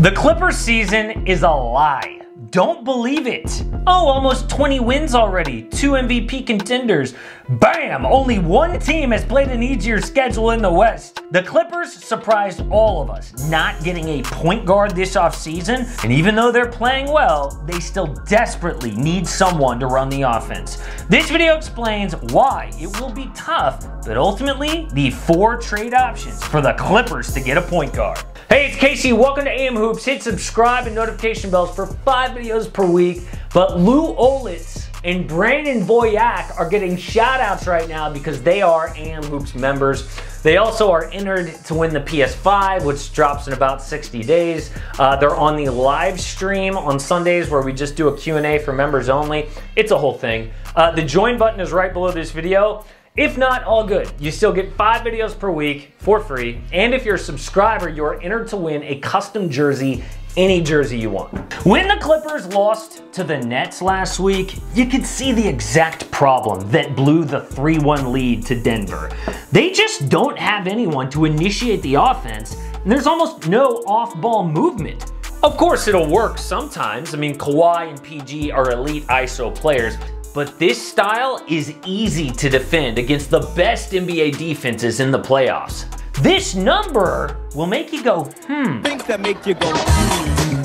The Clippers season is a lie. Don't believe it. Oh, almost 20 wins already, two MVP contenders. Bam! Only one team has played an easier schedule in the West. The Clippers surprised all of us, not getting a point guard this offseason, and even though they're playing well, they still desperately need someone to run the offense. This video explains why it will be tough, but ultimately the four trade options for the Clippers to get a point guard. Hey, it's Casey. Welcome to AM Hoops. Hit subscribe and notification bells for five videos per week. But Lou Olitz and Brandon Voyak are getting shout outs right now because they are AM Hoops members. They also are entered to win the PS5, which drops in about 60 days. Uh, they're on the live stream on Sundays where we just do a Q&A for members only. It's a whole thing. Uh, the join button is right below this video. If not, all good. You still get five videos per week for free. And if you're a subscriber, you're entered to win a custom jersey any jersey you want. When the Clippers lost to the Nets last week, you could see the exact problem that blew the 3-1 lead to Denver. They just don't have anyone to initiate the offense, and there's almost no off-ball movement. Of course, it'll work sometimes. I mean, Kawhi and PG are elite ISO players, but this style is easy to defend against the best NBA defenses in the playoffs. This number will make you go, hmm. Things that make you go, hmm.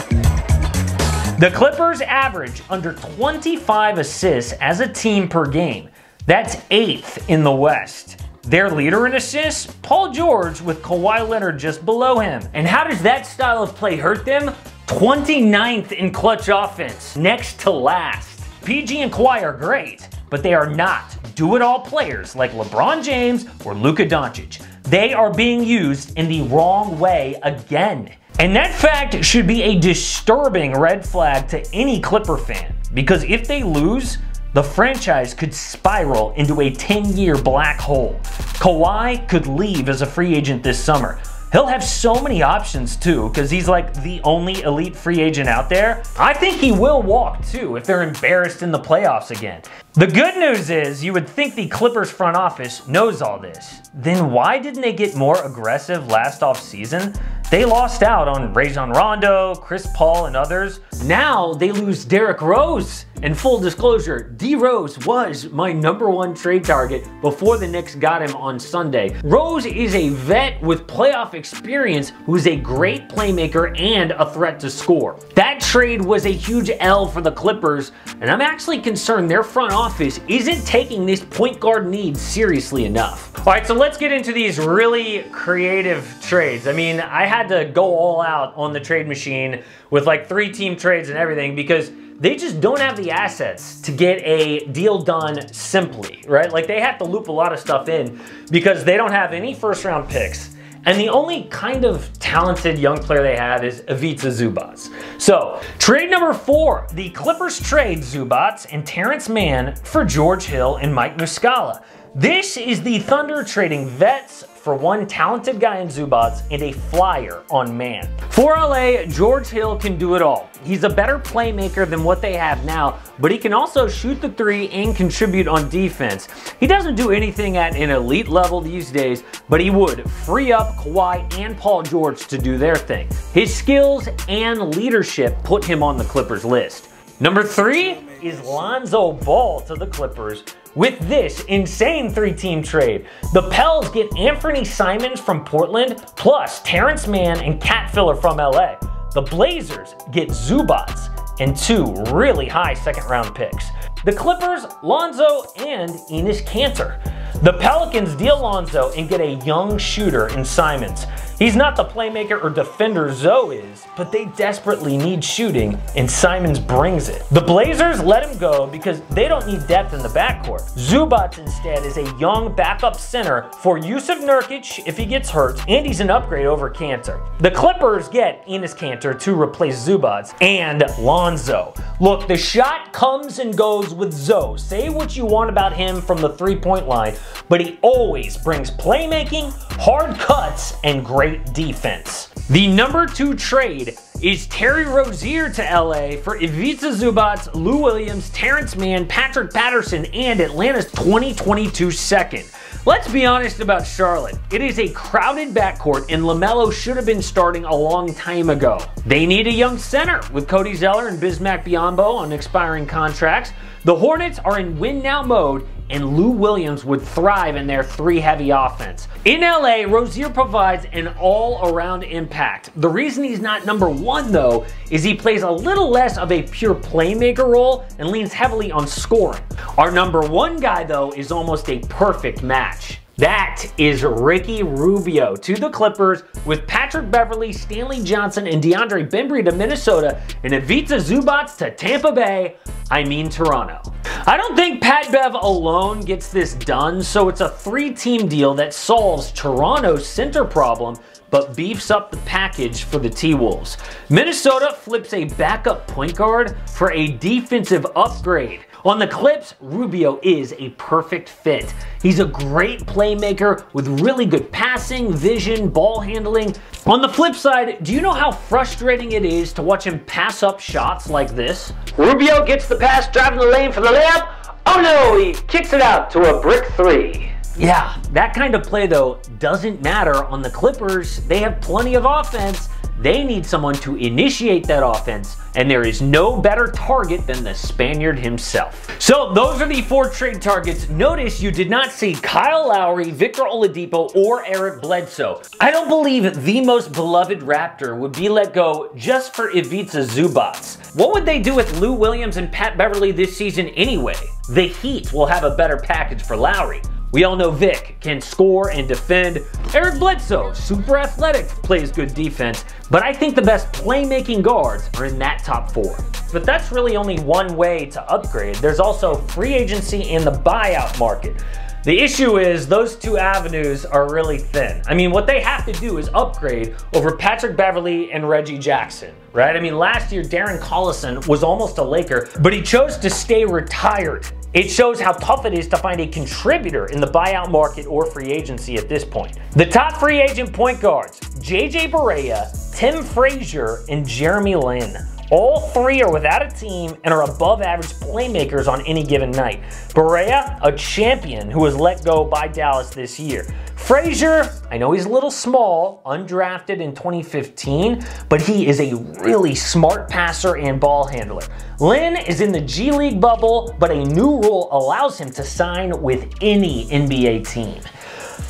The Clippers average under 25 assists as a team per game. That's eighth in the West. Their leader in assists, Paul George, with Kawhi Leonard just below him. And how does that style of play hurt them? 29th in clutch offense, next to last. PG and Kawhi are great, but they are not do-it-all players like LeBron James or Luka Doncic. They are being used in the wrong way again. And that fact should be a disturbing red flag to any Clipper fan, because if they lose, the franchise could spiral into a 10-year black hole. Kawhi could leave as a free agent this summer. He'll have so many options too, because he's like the only elite free agent out there. I think he will walk too if they're embarrassed in the playoffs again. The good news is you would think the Clippers front office knows all this. Then why didn't they get more aggressive last off season? They lost out on Rajon Rondo, Chris Paul, and others. Now they lose Derrick Rose. And full disclosure, D Rose was my number one trade target before the Knicks got him on Sunday. Rose is a vet with playoff experience who's a great playmaker and a threat to score. That trade was a huge L for the Clippers, and I'm actually concerned their front office isn't taking this point guard need seriously enough. All right, so let's get into these really creative trades. I mean, I had to go all out on the trade machine with like three team trades and everything because they just don't have the assets to get a deal done simply, right? Like they have to loop a lot of stuff in because they don't have any first round picks. And the only kind of talented young player they have is Ivica Zubac. So, trade number four, the Clippers trade Zubac and Terrence Mann for George Hill and Mike Muscala. This is the Thunder trading vets for one talented guy in Zubac and a flyer on Mann. For LA, George Hill can do it all. He's a better playmaker than what they have now, but he can also shoot the three and contribute on defense. He doesn't do anything at an elite level these days, but he would free up Kawhi and Paul George to do their thing. His skills and leadership put him on the Clippers list. Number three is Lonzo Ball to the Clippers with this insane three-team trade. The Pels get Anthony Simons from Portland, plus Terrence Mann and Cat Filler from LA. The Blazers get Zubac and two really high second-round picks. The Clippers, Lonzo, and Enes Kanter. The Pelicans deal Lonzo and get a young shooter in Simons. He's not the playmaker or defender Zoe is, but they desperately need shooting, and Simons brings it. The Blazers let him go because they don't need depth in the backcourt. Zubac instead is a young backup center for Jusuf Nurkic if he gets hurt, and he's an upgrade over Kanter. The Clippers get Enes Kanter to replace Zubac and Lonzo. Look, the shot comes and goes with Zoe. Say what you want about him from the three-point line, but he always brings playmaking, hard cuts, and great defense. The number two trade is Terry Rozier to LA for Ivica Zubac, Lou Williams, Terrence Mann, Patrick Patterson, and Atlanta's 2022 second. Let's be honest about Charlotte. It is a crowded backcourt and LaMelo should have been starting a long time ago. They need a young center with Cody Zeller and Bismack Biyombo on expiring contracts. The Hornets are in win now mode and Lou Williams would thrive in their three heavy offense. In LA, Rozier provides an all around impact. The reason he's not number one, though, is he plays a little less of a pure playmaker role and leans heavily on scoring. Our number one guy, though, is almost a perfect match. That is Ricky Rubio to the Clippers with Patrick Beverley, Stanley Johnson, and DeAndre Bembry to Minnesota and Ivica Zubac to Tampa Bay. I mean Toronto. I don't think Pat Bev alone gets this done, so it's a three-team deal that solves Toronto's center problem but beefs up the package for the T-Wolves. Minnesota flips a backup point guard for a defensive upgrade. On the Clips, Rubio is a perfect fit. He's a great playmaker with really good passing, vision, ball handling. On the flip side, do you know how frustrating it is to watch him pass up shots like this? Rubio gets the pass, driving the lane for the layup. Oh no, he kicks it out to a brick three. Yeah, that kind of play though doesn't matter on the Clippers. They have plenty of offense they need someone to initiate that offense, and there is no better target than the Spaniard himself. So those are the four trade targets. Notice you did not see Kyle Lowry, Victor Oladipo, or Eric Bledsoe. I don't believe the most beloved Raptor would be let go just for Ivica Zubac. What would they do with Lou Williams and Pat Beverley this season anyway? The Heat will have a better package for Lowry. We all know Vic can score and defend. Eric Bledsoe, super athletic, plays good defense. But I think the best playmaking guards are in that top four. But that's really only one way to upgrade. There's also free agency and the buyout market. The issue is those two avenues are really thin. I mean, what they have to do is upgrade over Patrick Beverley and Reggie Jackson, right? I mean, last year, Darren Collison was almost a Laker, but he chose to stay retired it shows how tough it is to find a contributor in the buyout market or free agency at this point. The top free agent point guards, JJ Barea, Tim Frazier, and Jeremy Lin. All three are without a team and are above average playmakers on any given night. Barea, a champion who was let go by Dallas this year. Frazier, I know he's a little small, undrafted in 2015, but he is a really smart passer and ball handler. Lin is in the G League bubble, but a new rule allows him to sign with any NBA team.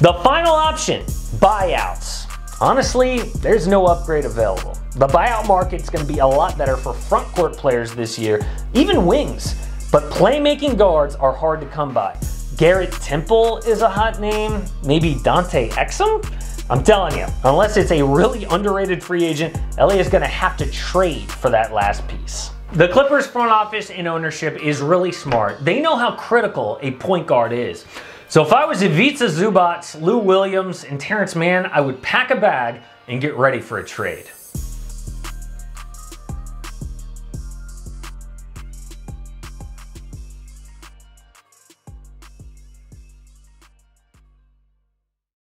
The final option, buyouts. Honestly, there's no upgrade available. The buyout market's going to be a lot better for front court players this year, even wings. But playmaking guards are hard to come by. Garrett Temple is a hot name. Maybe Dante Exum? I'm telling you, unless it's a really underrated free agent, LA is going to have to trade for that last piece. The Clippers front office and ownership is really smart. They know how critical a point guard is. So if I was Ivica Zubac, Lou Williams, and Terrence Mann, I would pack a bag and get ready for a trade.